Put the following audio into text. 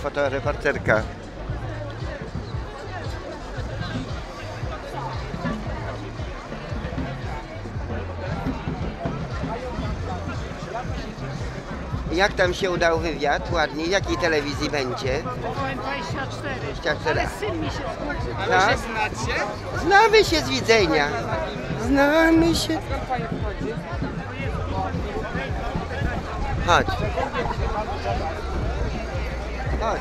fotoreporterka. Jak tam się udał wywiad? Ładnie. Jakiej telewizji będzie? TVN24. 24. Ale syn mi się zgodził. Tak? Znamy się z widzenia. Znamy się. Chodź. Chodź.